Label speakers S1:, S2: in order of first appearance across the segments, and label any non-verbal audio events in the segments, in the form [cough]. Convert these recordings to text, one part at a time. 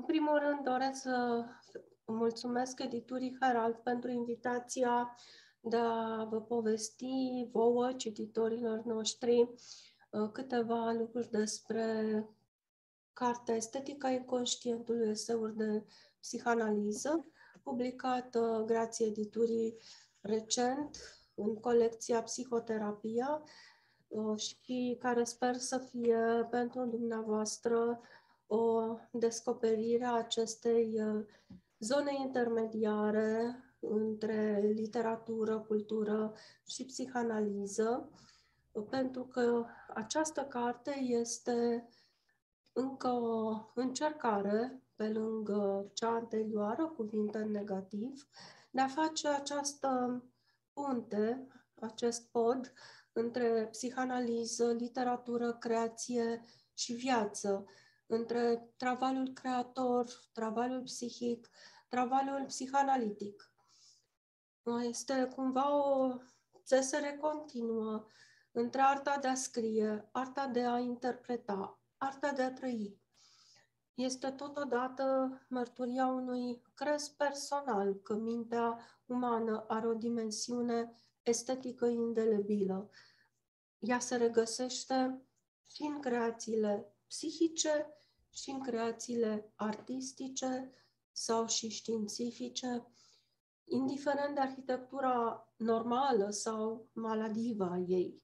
S1: În primul rând doresc să mulțumesc editurii Herald pentru invitația de a vă povesti vouă, cititorilor noștri, uh, câteva lucruri despre cartea Estetica inconștientului, eseuri de psihanaliză, publicată grație editurii recent în colecția Psihoterapia uh, și care sper să fie pentru dumneavoastră o descoperire a acestei uh, zone intermediare între literatură, cultură și psihanaliză, pentru că această carte este încă o încercare, pe lângă cea anterioară, cuvinte în negativ, de a face această punte, acest pod între psihanaliză, literatură, creație și viață, între travaliul creator, travaliul psihic, travaliul psihanalitic. Este cumva o țesere continuă între arta de a scrie, arta de a interpreta, arta de a trăi. Este totodată mărturia unui cres personal că mintea umană are o dimensiune estetică indelebilă. Ea se regăsește și în creațiile psihice, și în creațiile artistice sau și științifice, indiferent de arhitectura normală sau maladivă a ei.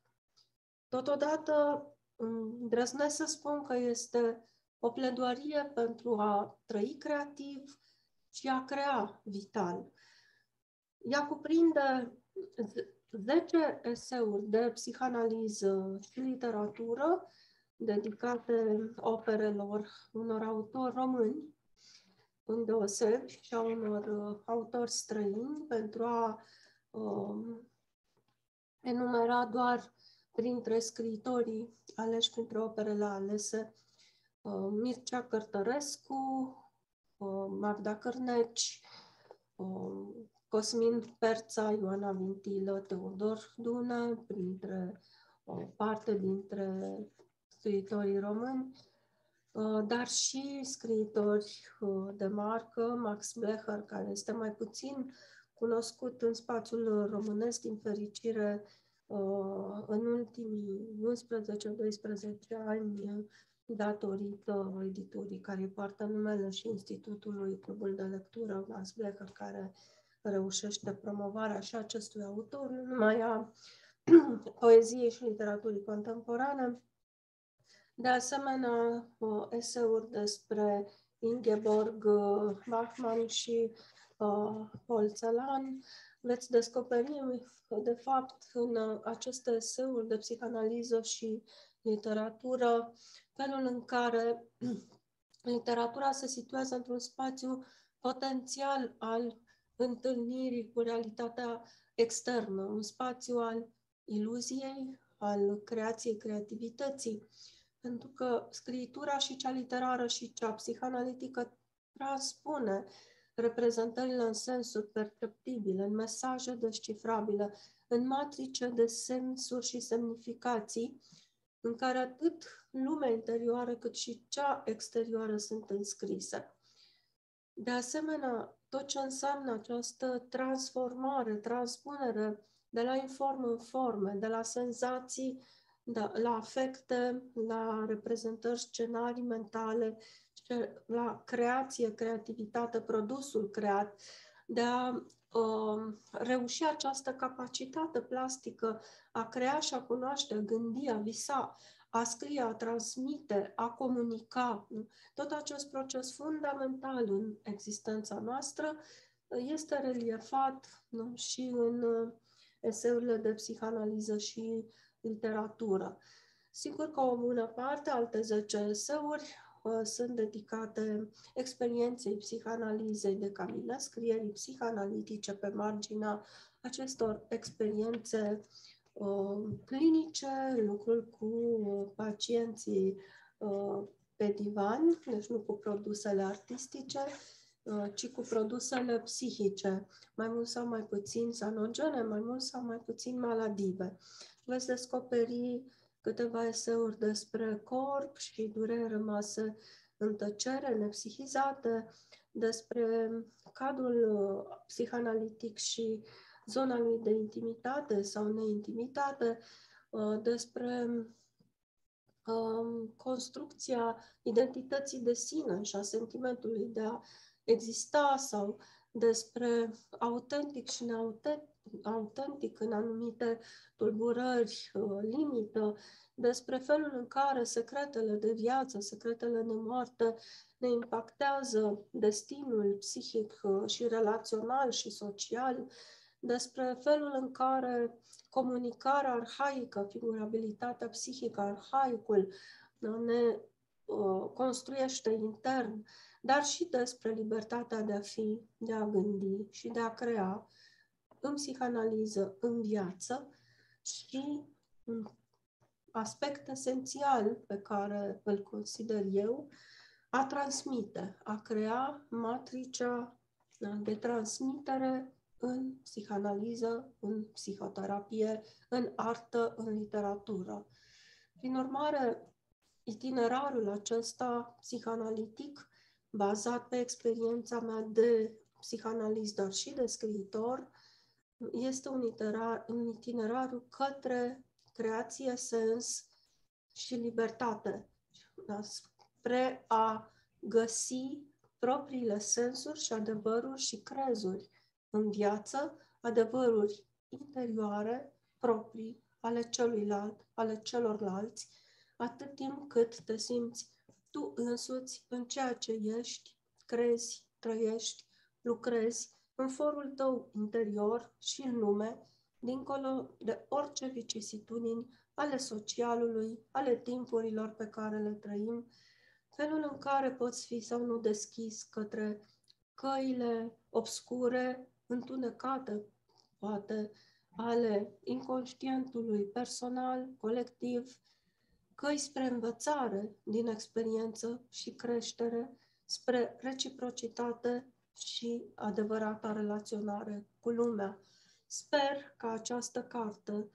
S1: Totodată, îndrăznesc să spun că este o pledoarie pentru a trăi creativ și a crea vital. Ea cuprinde 10 eseuri de psihanaliză și literatură dedicate operelor unor autori români, îndeosebi și a unor uh, autori străini, pentru a uh, enumera doar printre scriitorii aleși printre operele alese uh, Mircea Cărtărescu, uh, Magda Cărneci, uh, Cosmin Perța, Ioana Vintilă, Teodor Dună, printre o parte dintre scriitorii români, uh, dar și scriitori uh, de marcă, Max Blecher, care este mai puțin cunoscut în spațiul românesc, din fericire, uh, în ultimii 11-12 ani, datorită editurii care poartă numele și Institutului Clubul de Lectură, Max Blecher, care reușește promovarea și acestui autor, nu numai a [clears throat] poeziei și literaturii contemporane, de asemenea, eseuri despre Ingeborg uh, Bachmann și uh, Paul Celan. Veți descoperi, de fapt, în aceste eseuri de psihanaliză și literatură, felul în care [clears throat] literatura se situează într-un spațiu potențial al întâlnirii cu realitatea externă, un spațiu al iluziei, al creației creativității, pentru că scritura și cea literară și cea psihanalitică transpune reprezentările în sensuri perceptibile, în mesaje descifrabile, în matrice de sensuri și semnificații, în care atât lumea interioară cât și cea exterioară sunt înscrise. De asemenea, tot ce înseamnă această transformare, transpunere de la inform în forme, de la senzații da, la afecte, la reprezentări scenarii mentale, la creație, creativitate, produsul creat, de a uh, reuși această capacitate plastică a crea și a cunoaște, a gândi, a visa, a scrie, a transmite, a comunica. Tot acest proces fundamental în existența noastră este reliefat nu? și în uh, eseurile de psihanaliză și literatură. Sigur că o bună parte, alte 10 eseuri, uh, sunt dedicate experienței psihanalizei de Camila, scrierii psihanalitice pe marginea acestor experiențe uh, clinice, lucrul cu pacienții uh, pe divan, deci nu cu produsele artistice, uh, ci cu produsele psihice, mai mult sau mai puțin sanogene, mai mult sau mai puțin maladive veți descoperi câteva eseuri despre corp și dureri rămase în tăcere, nepsihizate, despre cadrul uh, psihanalitic și zona lui de intimitate sau neintimitate, uh, despre um, construcția identității de sine și a sentimentului de a exista sau despre autentic și neautentic autentic în anumite tulburări, uh, limită, despre felul în care secretele de viață, secretele de moarte ne impactează destinul psihic uh, și relațional și social, despre felul în care comunicarea arhaică, figurabilitatea psihică, arhaicul, uh, ne uh, construiește intern, dar și despre libertatea de a fi, de a gândi și de a crea în psihanaliză, în viață și un aspect esențial pe care îl consider eu, a transmite, a crea matricea de transmitere în psihanaliză, în psihoterapie, în artă, în literatură. Prin urmare, itinerarul acesta psihanalitic, bazat pe experiența mea de psihanalist, dar și de scriitor, este un itinerar, un itinerar către creație, sens și libertate, da? spre a găsi propriile sensuri și adevăruri și crezuri în viață, adevăruri interioare, proprii, ale celuilalt, ale celorlalți, atât timp cât te simți tu însuți în ceea ce ești, crezi, trăiești, lucrezi în forul tău interior și în lume, dincolo de orice vicisitudini ale socialului, ale timpurilor pe care le trăim, felul în care poți fi sau nu deschis către căile obscure, întunecate, poate, ale inconștientului personal, colectiv, căi spre învățare din experiență și creștere, spre reciprocitate și adevărata relaționare cu lumea. Sper ca această carte,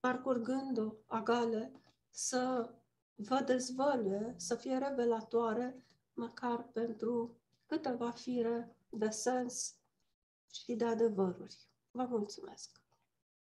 S1: parcurgând-o agale, să vă dezvăluie, să fie revelatoare, măcar pentru câteva fire de sens și de adevăruri. Vă mulțumesc!